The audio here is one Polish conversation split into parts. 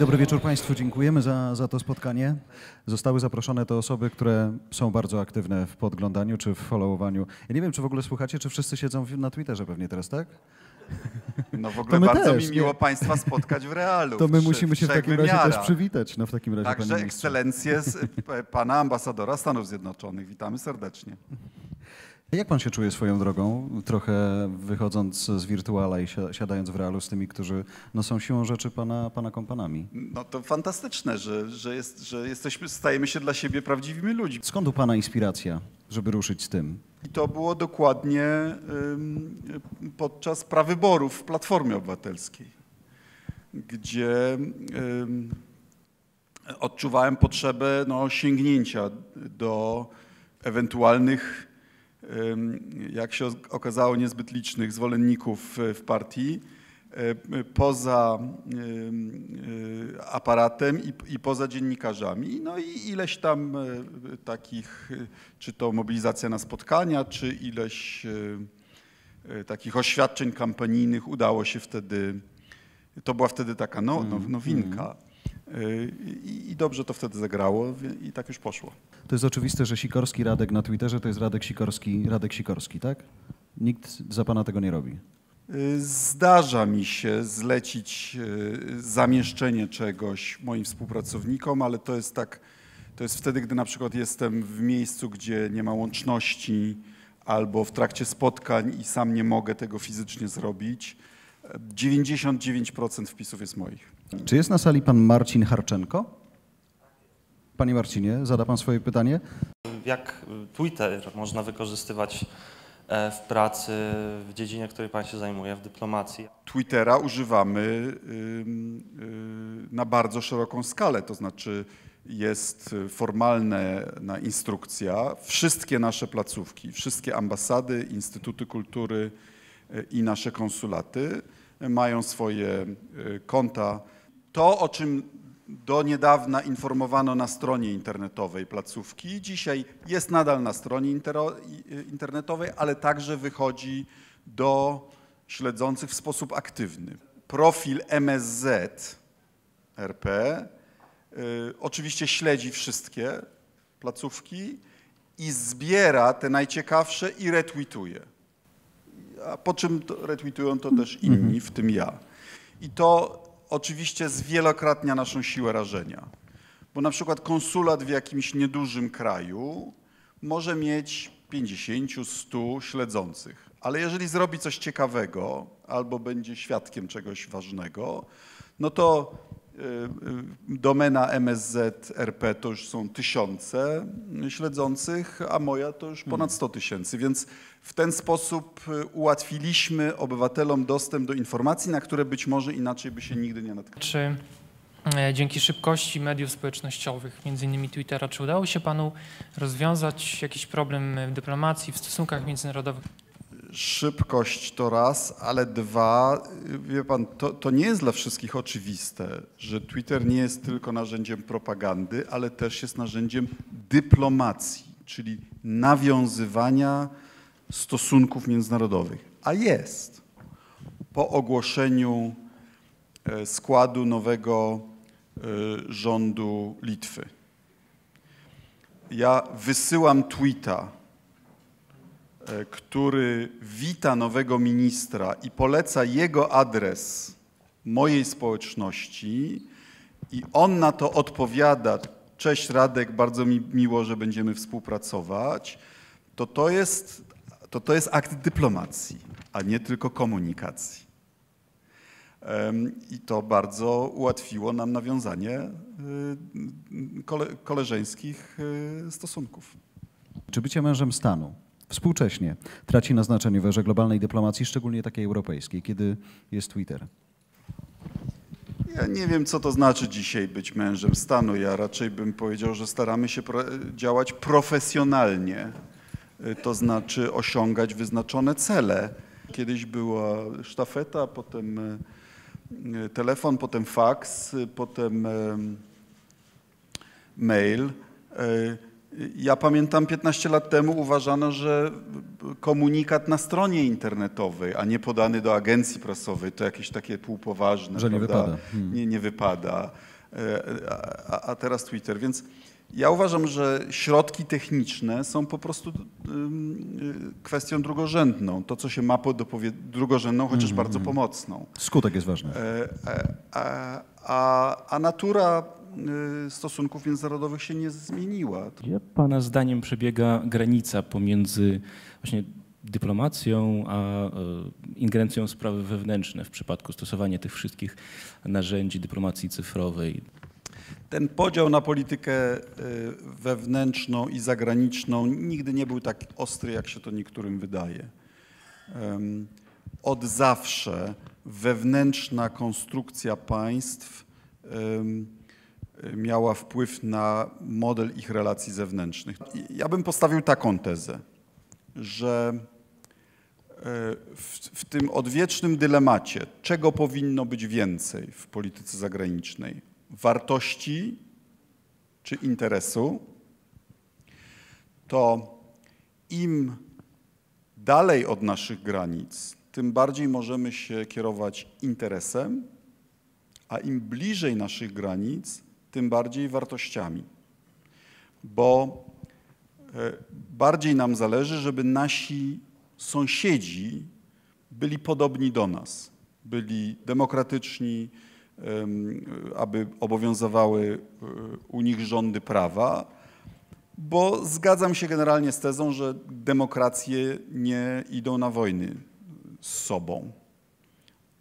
Dobry wieczór Państwu, dziękujemy za, za to spotkanie. Zostały zaproszone te osoby, które są bardzo aktywne w podglądaniu czy w followowaniu. Ja nie wiem, czy w ogóle słuchacie, czy wszyscy siedzą na Twitterze pewnie teraz, tak? No w ogóle bardzo też, mi miło nie? Państwa spotkać w realu. To my musimy się w takim razie też przywitać. No w takim razie, Także z p- pana ambasadora Stanów Zjednoczonych. Witamy serdecznie. Jak pan się czuje swoją drogą, trochę wychodząc z wirtuala i si- siadając w realu z tymi, którzy no, są siłą rzeczy pana, pana kompanami? No to fantastyczne, że, że, jest, że jesteśmy, stajemy się dla siebie prawdziwymi ludźmi. Skąd u pana inspiracja, żeby ruszyć z tym? I to było dokładnie ym, podczas prawyborów w Platformie Obywatelskiej, gdzie ym, odczuwałem potrzebę no, sięgnięcia do ewentualnych, jak się okazało, niezbyt licznych zwolenników e, w partii, e, poza y, aparatem i, poza dziennikarzami. No i ileś tam e, takich, e, czy to mobilizacja na spotkania, czy ileś e, e, takich oświadczeń kampanijnych udało się wtedy, to była wtedy taka no, no, nowinka. E, I, dobrze to wtedy zagrało i tak już poszło. To jest oczywiste, że Sikorski Radek na Twitterze to jest Radek Sikorski, Radek Sikorski, tak? Nikt za pana tego nie robi. Y, Zdarza mi się zlecić y, zamieszczenie czegoś moim współpracownikom, ale to jest tak, to jest wtedy, gdy na przykład jestem w miejscu, gdzie nie ma łączności albo w trakcie spotkań i sam nie mogę tego fizycznie zrobić. 99% wpisów jest moich. Czy jest na sali pan Marcin Harczenko? Panie Marcinie, zada pan swoje pytanie? Jak Twitter można wykorzystywać e, w pracy, w dziedzinie, której Pan się zajmuje, w dyplomacji? Twittera używamy y, na bardzo szeroką skalę, to znaczy jest formalna instrukcja. Wszystkie nasze placówki, wszystkie ambasady, instytuty kultury i nasze konsulaty mają swoje y, konta. To, o czym do niedawna informowano na stronie internetowej placówki, dzisiaj jest nadal na stronie internetowej, ale także wychodzi do śledzących w sposób aktywny. Profil MSZ RP oczywiście śledzi wszystkie placówki i zbiera te najciekawsze i retweetuje. A po czym to retweetują to też inni, w tym ja. I to oczywiście zwielokrotnia naszą siłę rażenia. Bo na przykład konsulat w jakimś niedużym kraju może mieć 50, 100 śledzących. Ale jeżeli zrobi coś ciekawego albo będzie świadkiem czegoś ważnego, no to domena MSZ RP to już są tysiące śledzących, a moja to już ponad 100 tysięcy. Więc w ten sposób y, ułatwiliśmy obywatelom dostęp do informacji, na które być może inaczej by się nigdy nie natknęli. Czy e, dzięki szybkości mediów społecznościowych, między innymi Twittera, czy udało się panu rozwiązać jakiś problem w dyplomacji, w stosunkach międzynarodowych? Szybkość to raz, ale dwa, wie pan, to, to nie jest dla wszystkich oczywiste, że Twitter nie jest tylko narzędziem propagandy, ale też jest narzędziem dyplomacji, czyli nawiązywania stosunków międzynarodowych. A jest. Po ogłoszeniu e, składu nowego e, rządu Litwy. Ja wysyłam tweeta który wita nowego ministra i poleca jego adres mojej społeczności i on na to odpowiada, cześć Radek, bardzo mi miło, że będziemy współpracować, to to jest, to to jest akt dyplomacji, a nie tylko komunikacji. I to bardzo ułatwiło nam nawiązanie y, kole, koleżeńskich y, stosunków. Czy bycie mężem stanu współcześnie traci na znaczeniu w erze globalnej dyplomacji, szczególnie takiej europejskiej, kiedy jest Twitter? Ja nie wiem, co to znaczy dzisiaj być mężem stanu. Ja raczej bym powiedział, że staramy się pro, działać profesjonalnie, to znaczy osiągać wyznaczone cele. Kiedyś była sztafeta, potem y, telefon, potem faks, potem em, mail. Ja pamiętam 15 lat temu uważano, że komunikat na stronie internetowej, a nie podany do agencji prasowej, to jakieś takie półpoważne. Że nie prawda? wypada. Hmm. Nie, nie wypada. E, A, a teraz Twitter. Więc ja uważam, że środki techniczne są po prostu y, kwestią drugorzędną. To, co się ma pod drugorzędną, chociaż bardzo pomocną. Skutek jest ważny. E, e, a, a, a natura stosunków międzynarodowych się nie zmieniła. Gdzie Pana zdaniem przebiega granica pomiędzy właśnie dyplomacją a e, ingerencją w sprawy wewnętrzne w przypadku stosowania tych wszystkich narzędzi dyplomacji cyfrowej? Ten podział na politykę y, wewnętrzną i zagraniczną nigdy nie był tak ostry, jak się to niektórym wydaje. Od zawsze wewnętrzna konstrukcja państw y, miała wpływ na model ich relacji zewnętrznych. Ja bym postawił taką tezę, że e, w, w tym odwiecznym dylemacie, czego powinno być więcej w polityce zagranicznej, wartości czy interesu, to im dalej od naszych granic, tym bardziej możemy się kierować interesem, a im bliżej naszych granic, tym bardziej wartościami. Bo e, bardziej nam zależy, żeby nasi sąsiedzi byli podobni do nas, byli demokratyczni, em, aby obowiązywały e, u nich rządy prawa, bo zgadzam się generalnie z tezą, że demokracje nie idą na wojny z sobą.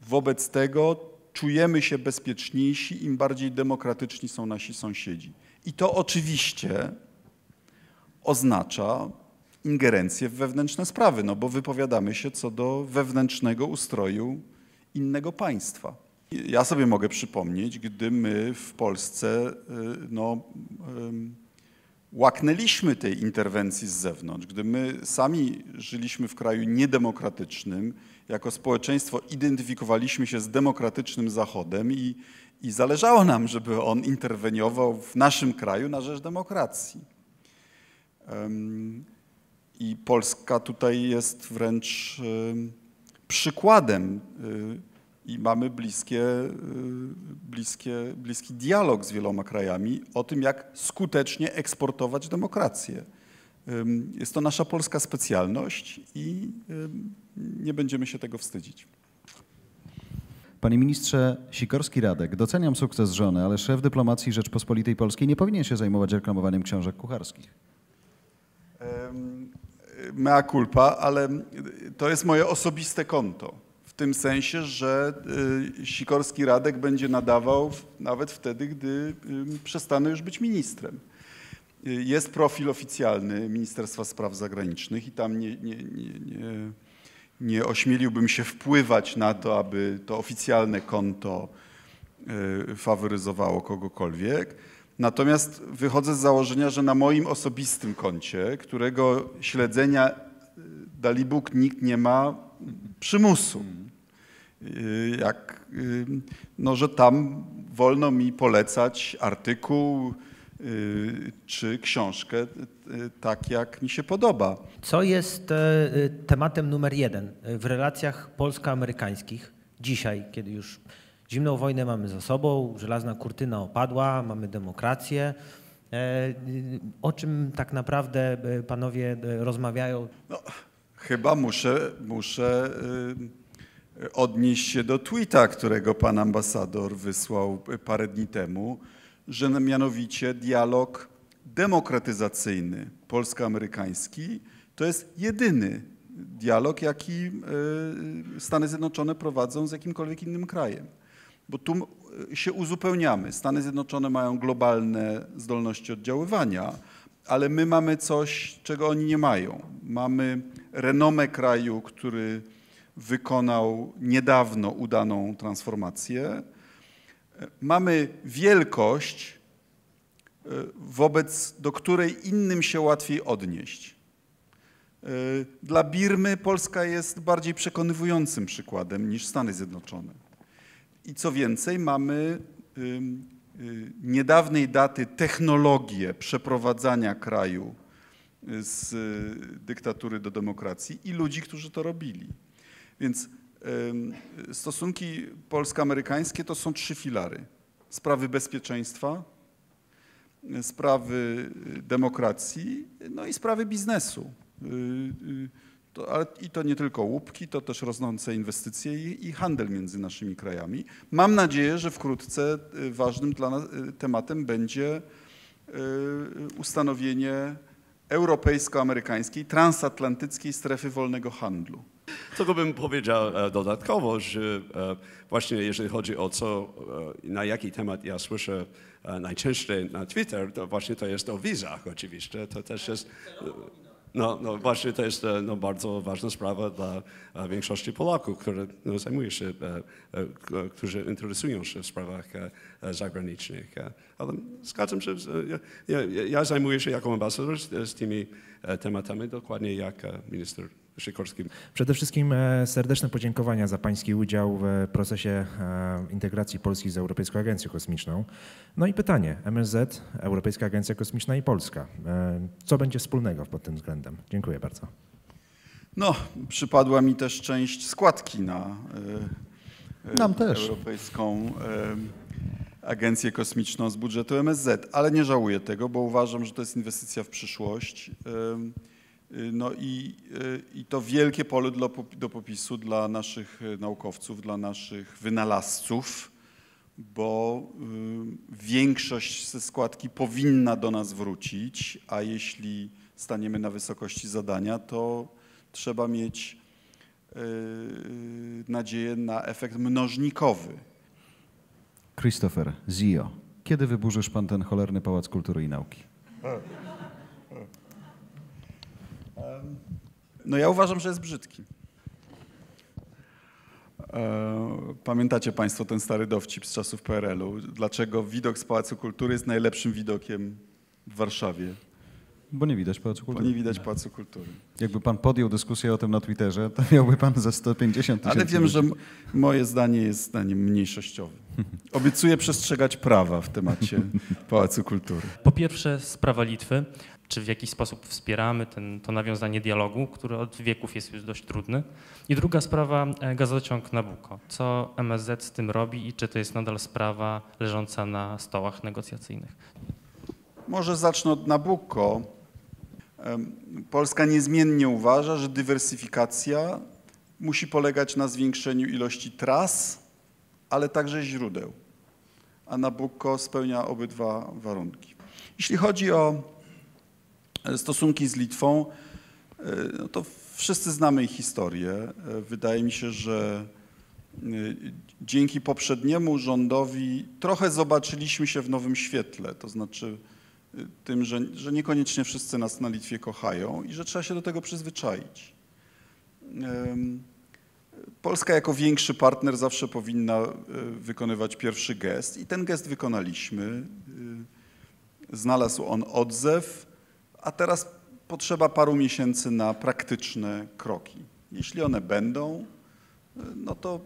Wobec tego czujemy się bezpieczniejsi, im bardziej demokratyczni są nasi sąsiedzi. I to oczywiście oznacza ingerencję w wewnętrzne sprawy, no bo wypowiadamy się co do wewnętrznego ustroju innego państwa. Ja sobie mogę przypomnieć, gdy my w Polsce y, no, łaknęliśmy tej interwencji z zewnątrz, gdy my sami żyliśmy w kraju niedemokratycznym, jako społeczeństwo identyfikowaliśmy się z demokratycznym Zachodem i, i zależało nam, żeby on interweniował w naszym kraju na rzecz demokracji. Em, I Polska tutaj jest wręcz em, przykładem y, i mamy bliskie, y, bliskie, bliski dialog z wieloma krajami o tym, jak skutecznie eksportować demokrację. Jest to nasza polska specjalność i nie będziemy się tego wstydzić. Panie ministrze Sikorski-Radek, doceniam sukces żony, ale szef dyplomacji Rzeczpospolitej Polskiej nie powinien się zajmować reklamowaniem książek kucharskich. Em, Mea culpa, ale to jest moje osobiste konto. Tym sensie, że y, Sikorski Radek będzie nadawał nawet wtedy, gdy przestanę już być ministrem. Y, Jest profil oficjalny Ministerstwa Spraw Zagranicznych i tam nie, nie, nie, nie, nie ośmieliłbym się wpływać na to, aby to oficjalne konto y, faworyzowało kogokolwiek. Natomiast wychodzę z założenia, że na moim osobistym koncie, którego śledzenia dali Bóg nikt nie ma przymusu, jak, y, no, że tam wolno mi polecać artykuł y, czy książkę y, tak, jak mi się podoba. Co jest e, tematem numer jeden w relacjach polsko-amerykańskich dzisiaj, kiedy już zimną wojnę mamy za sobą, żelazna kurtyna opadła, mamy demokrację? E, y, O czym tak naprawdę e, panowie rozmawiają? No, chyba muszę, muszę y, odnieść się do tweeta, którego pan ambasador wysłał parę dni temu, że mianowicie dialog demokratyzacyjny polsko-amerykański to jest jedyny dialog, jaki y, Stany Zjednoczone prowadzą z jakimkolwiek innym krajem. Bo tu y, się uzupełniamy. Stany Zjednoczone mają globalne zdolności oddziaływania, ale my mamy coś, czego oni nie mają. Mamy renomę kraju, który wykonał niedawno udaną transformację. Mamy wielkość, e, wobec do której innym się łatwiej odnieść. E, Dla Birmy Polska jest bardziej przekonywującym przykładem niż Stany Zjednoczone. I co więcej, mamy y, niedawnej daty technologię przeprowadzania kraju y, z dyktatury do demokracji i ludzi, którzy to robili. Więc stosunki polsko-amerykańskie to są trzy filary. Sprawy bezpieczeństwa, sprawy y, demokracji, no i sprawy biznesu. Y, y, To, ale I to nie tylko łupki, to też rosnące inwestycje i, i handel między naszymi krajami. Mam nadzieję, że wkrótce ważnym dla nas tematem będzie ustanowienie europejsko-amerykańskiej, transatlantyckiej strefy wolnego handlu. Tylko bym powiedział e, dodatkowo, że e, właśnie jeżeli chodzi o co, e, na jaki temat ja słyszę najczęściej na Twitter, to właśnie to jest o wizach oczywiście. To też jest, no, no właśnie to jest no, bardzo ważna sprawa dla większości Polaków, które no, zajmują się, którzy interesują się w sprawach zagranicznych. Ale zgadzam się, ja, ja, zajmuję się jako ambasador z, z tymi tematami dokładnie jak minister Sikorski. Przede wszystkim e, serdeczne podziękowania za Pański udział w procesie e, integracji Polski z Europejską Agencją Kosmiczną. No i pytanie, MSZ, Europejska Agencja Kosmiczna i Polska. E, Co będzie wspólnego pod tym względem? Dziękuję bardzo. No, przypadła mi też część składki na Nam też. Europejską Agencję Kosmiczną z budżetu MSZ, ale nie żałuję tego, bo uważam, że to jest inwestycja w przyszłość. Y, No i, y, i to wielkie pole do, do popisu dla naszych y, naukowców, dla naszych wynalazców, bo y, większość ze składki powinna do nas wrócić, a jeśli staniemy na wysokości zadania, to trzeba mieć y, nadzieję na efekt mnożnikowy. Christopher, Zio, kiedy wyburzysz pan ten cholerny Pałac Kultury i Nauki? No ja uważam, że jest brzydki. E, Pamiętacie Państwo ten stary dowcip z czasów PRL-u? Dlaczego widok z Pałacu Kultury jest najlepszym widokiem w Warszawie? Bo nie widać Pałacu Bo Kultury. nie widać Pałacu Kultury. Jakby pan podjął dyskusję o tym na Twitterze, to miałby pan za 150 tysięcy. Ale wiem, ludzi. że moje zdanie jest zdaniem mniejszościowym. Obiecuję przestrzegać prawa w temacie Pałacu Kultury. Po pierwsze, sprawa Litwy. Czy w jakiś sposób wspieramy ten, to nawiązanie dialogu, który od wieków jest już dość trudny? I druga sprawa, e, gazociąg Nabucco. Co MSZ z tym robi i czy to jest nadal sprawa leżąca na stołach negocjacyjnych? Może zacznę od Nabucco. Polska niezmiennie uważa, że dywersyfikacja musi polegać na zwiększeniu ilości tras, ale także źródeł. A Nabucco spełnia obydwa warunki. Jeśli chodzi o stosunki z Litwą, e, no to wszyscy znamy ich historię. E, Wydaje mi się, że e, dzięki poprzedniemu rządowi trochę zobaczyliśmy się w nowym świetle, to znaczy tym, że, że niekoniecznie wszyscy nas na Litwie kochają i że trzeba się do tego przyzwyczaić. Polska jako większy partner zawsze powinna wykonywać pierwszy gest i ten gest wykonaliśmy. Znalazł on odzew, a teraz potrzeba paru miesięcy na praktyczne kroki. Jeśli one będą, y, no to,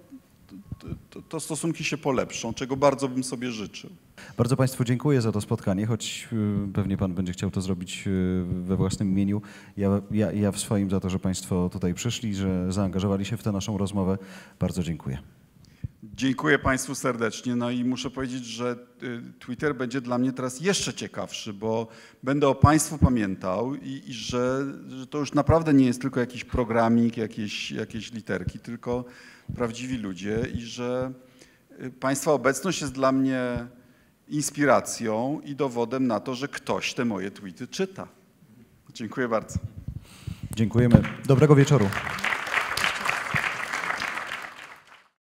to, to, to stosunki się polepszą, czego bardzo bym sobie życzył. Bardzo Państwu dziękuję za to spotkanie, choć y, pewnie Pan będzie chciał to zrobić y, we własnym imieniu. Ja, ja, ja w swoim za to, że Państwo tutaj przyszli, że zaangażowali się w tę naszą rozmowę. Bardzo dziękuję. Dziękuję Państwu serdecznie. No i muszę powiedzieć, że y, Twitter będzie dla mnie teraz jeszcze ciekawszy, bo będę o Państwu pamiętał i, i że, że to już naprawdę nie jest tylko jakiś programik, jakieś, jakieś literki, tylko prawdziwi ludzie i że y, Państwa obecność jest dla mnie inspiracją i dowodem na to, że ktoś te moje tweety czyta. Dziękuję bardzo. Dziękujemy. Dobrego wieczoru.